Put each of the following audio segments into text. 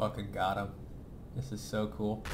fucking got him. This is so cool.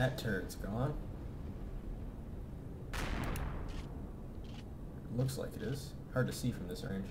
That turret's gone. Looks like it is. Hard to see from this range.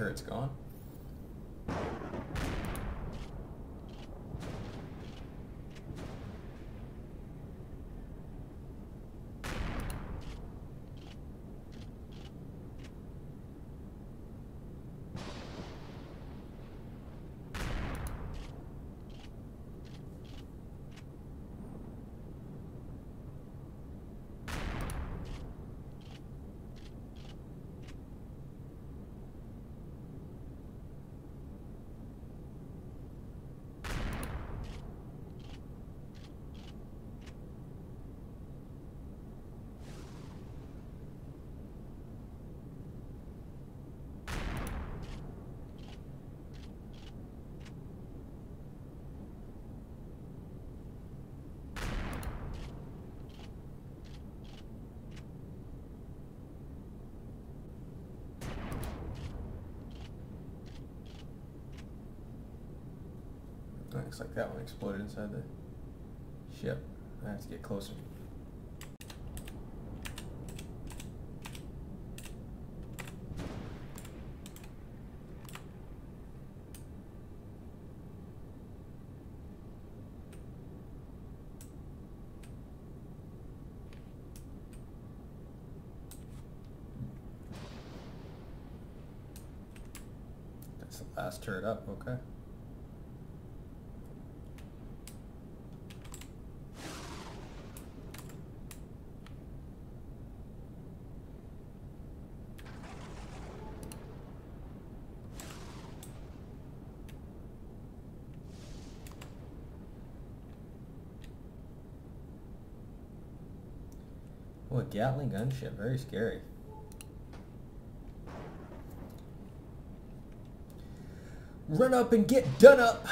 Turret's gone. Looks like that one exploded inside the ship. I have to get closer. That's the last turret up, okay. Oh, Gatling gunship, very scary. Run up and get done up!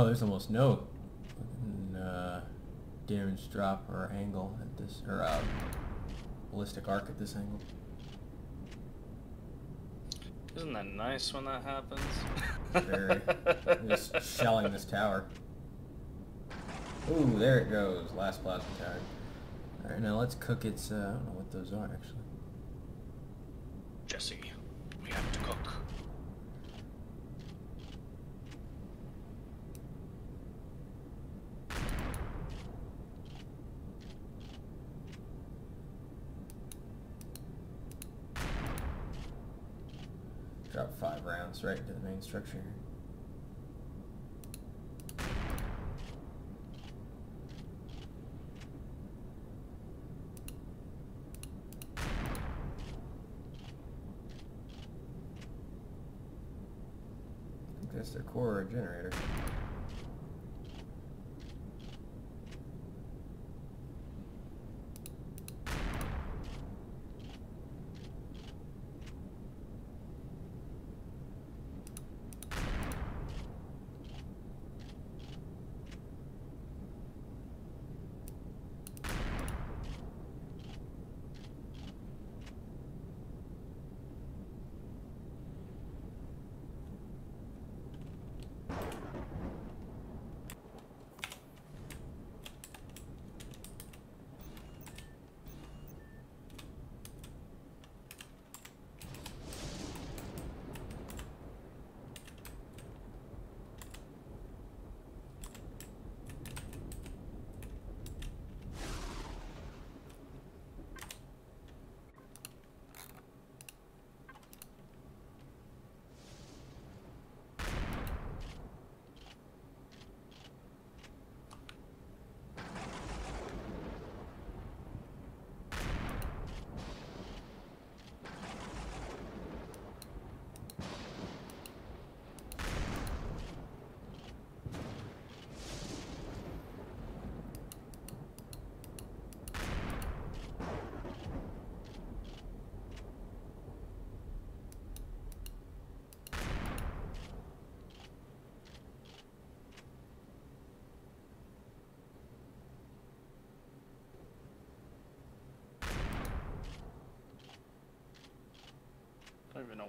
Oh, there's almost no uh, damage drop or angle at this, or uh, ballistic arc at this angle. Isn't that nice when that happens? Very. Just shelling this tower. Ooh, there it goes. Last plasma tower. Alright, now let's cook its, uh, I don't know what those are actually. Jesse, we have to cook. Drop five rounds right into the main structure. I think that's their core generator.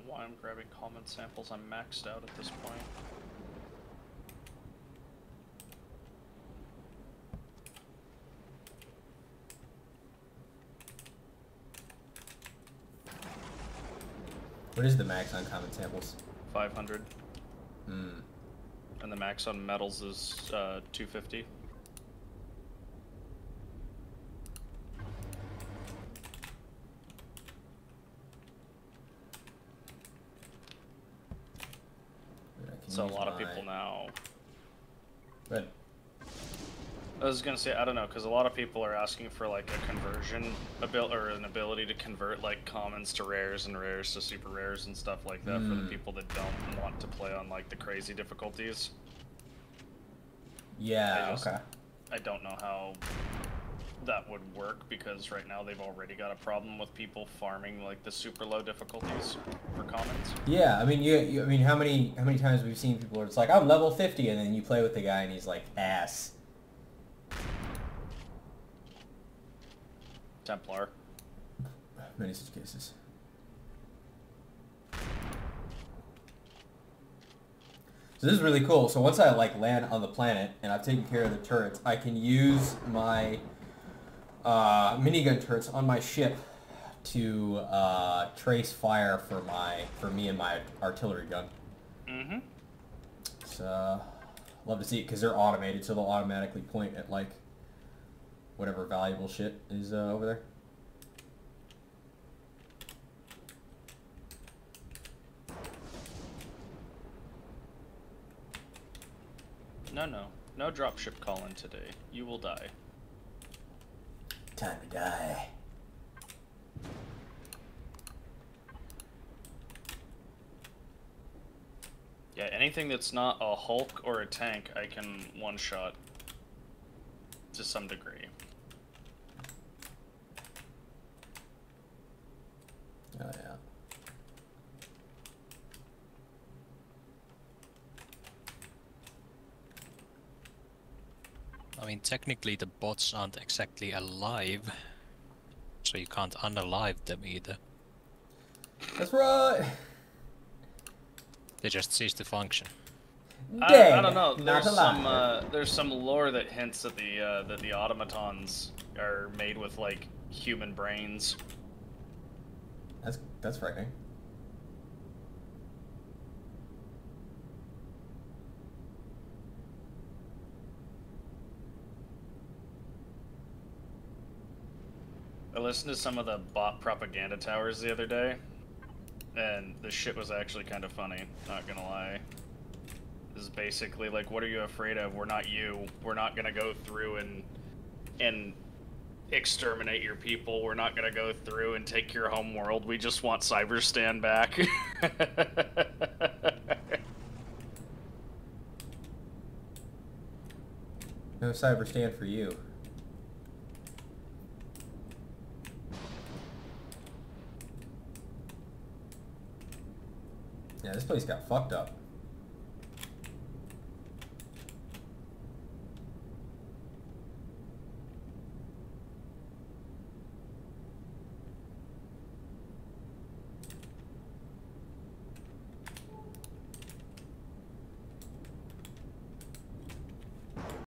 Why I'm grabbing common samples. I'm maxed out at this point. What is the max on common samples? 500. Hmm. And the max on metals is uh, 250. I can So a use lot of my- people now. I was gonna say I don't know because a lot of people are asking for like a conversion abil or an ability to convert like commons to rares and rares to super rares and stuff like that for the Mm. people that don't want to play on like the crazy difficulties. yeah, I just- okay. I don't know how that would work because right now they've already got a problem with people farming like the super low difficulties for commons. Yeah, I mean, you, you. I mean, how many how many times we've seen people where it's like, I'm level fifty, and then you play with the guy, and he's like ass. Templar. Many such cases. So this is really cool. So once I like land on the planet and I've taken care of the turrets, I can use my uh, minigun turrets on my ship to uh, trace fire for my for me and my artillery gun. Mm-hmm. So love to see it because they're automated, so they'll automatically point at like whatever valuable shit is uh, over there. No, no. No dropship calling today. You will die. Time to die. Yeah, anything that's not a Hulk or a tank, I can one-shot to some degree. Oh yeah. I mean, technically the bots aren't exactly alive, so you can't unalive them either. That's right. They just cease to function. I, I don't know. There's some uh, there's some lore that hints that the uh, that the automatons are made with like human brains. That's that's frightening. I listened to some of the bot propaganda towers the other day, and the shit was actually kind of funny. Not gonna lie. This is basically like, what are you afraid of? We're not you. We're not gonna go through and and exterminate your people. We're not gonna go through and take your home world. We just want Cyberstan back. No Cyberstan for you. Yeah, this place got fucked up.